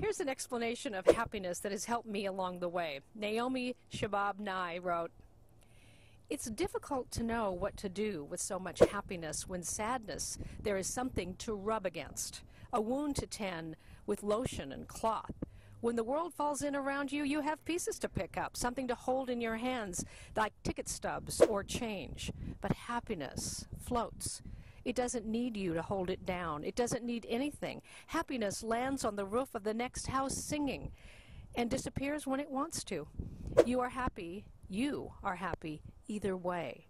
Here's an explanation of happiness that has helped me along the way. Naomi Shihab Nye wrote, it's difficult to know what to do with so much happiness when sadness there is something to rub against, a wound to tend with lotion and cloth. When the world falls in around you, you have pieces to pick up, something to hold in your hands, like ticket stubs or change. But happiness floats. It doesn't need you to hold it down. It doesn't need anything. Happiness lands on the roof of the next house singing and disappears when it wants to. You are happy. You are happy either way.